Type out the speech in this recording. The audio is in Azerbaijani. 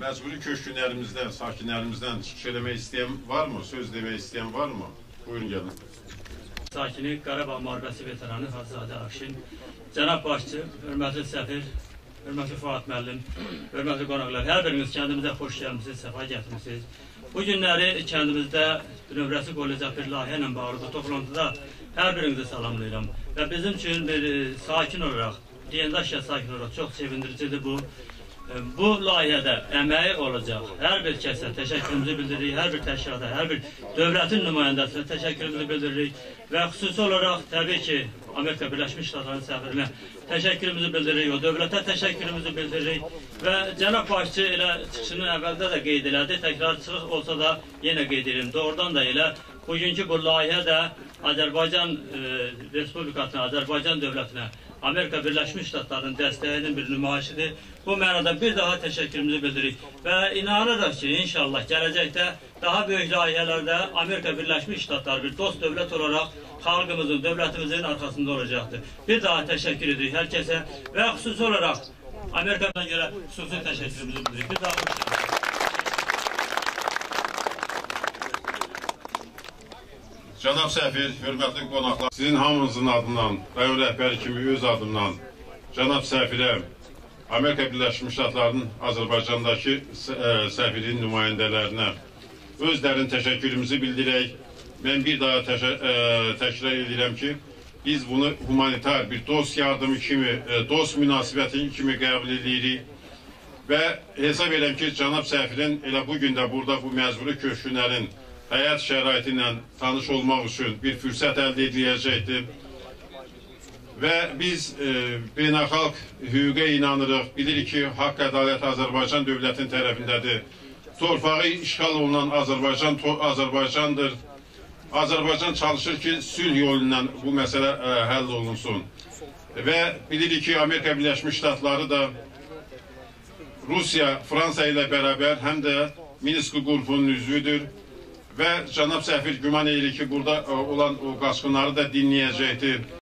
məcburi köşkünlərimizdən, sakinlərimizdən çıxış eləmək istəyən varmı? Söz demək istəyən varmı? Buyurun gəlin. sakini Qarabağ müharibəsi veteranı Hacızadə Akşin, cənab başçı, hörmətli səfir, hörmətli Fuad müəllim, hörmətli qonaqlar, hər biriniz kəndimizə xoş gəlmisiniz, səfa gətirmisiniz. Bu günləri kəndimizdə növrəsi qoyulacaq bir layihə ilə bağlı bu toplantıda hər birinizi salamlayıram. Və bizim üçün bir e, sakin olaraq, Diyandaşya sakin olaraq çox sevindiricidir bu. Bu layihədə əməyi olacaq. Hər bir kəsə təşəkkürümüzü bildiririk, hər bir təşkilata, hər bir dövlətin nümayəndəsinə təşəkkürümüzü bildiririk və xüsusi olaraq təbii ki, Amerika Birləşmiş Ştatlarının səfirinə təşəkkürümüzü bildiririk, o dövlətə təşəkkürümüzü bildiririk və cənab başçı elə çıxışının əvvəldə də qeyd elədi, təkrarçılıq olsa da yenə qeyd edirəm. Doğrudan da elə bugünkü bu layihə də Azərbaycan e, Respublikasına, Azərbaycan dövlətinə Amerika Birləşmiş Ştatlarının dəstəyinin bir nümayişidir. Bu mənada bir daha təşəkkürümüzü bildiririk və inanırıq ki, inşallah gələcəkdə daha böyük layihələrdə Amerika Birləşmiş Ştatları bir dost dövlət olaraq xalqımızın, dövlətimizin arxasında olacaqdır. Bir daha təşəkkür edirik hər kəsə və xüsusi olaraq Amerikadan görə xüsusi təşəkkürümüzü bildiririk. Bir daha Cənab səfir, hörmətli qonaqlar, sizin hamınızın adından, rayon rəhbəri kimi öz adımdan cənab səfirə Amerika Birləşmiş Ştatlarının Azərbaycandakı ə, səfirinin nümayəndələrinə öz dərin təşəkkürümüzü bildirək. Mən bir daha təşə, ə, təkrar edirəm ki, biz bunu humanitar bir dost yardımı kimi, ə, dost münasibəti kimi qəbul edirik. Və hesab edirəm ki, cənab səfirin elə bu gün də burada bu məcburi köşkünlərin həyat şəraiti ilə tanış olmaq üçün bir fürsət əldə ediləcəkdir. Və biz e, beynəlxalq hüquqa inanırıq, bilirik ki, haqq ədalət Azərbaycan dövlətinin tərəfindədir. Torpağı işğal olunan Azərbaycan to Azərbaycandır. Azərbaycan çalışır ki, sülh yolu ilə bu məsələ ə, həll olunsun. Və bilirik ki, Amerika Birləşmiş Ştatları da Rusiya, Fransa ilə bərabər həm də Minsk qrupunun üzvüdür və cənab səfir güman edirik ki, burada ə, olan o qaçqınları da dinləyəcəkdir.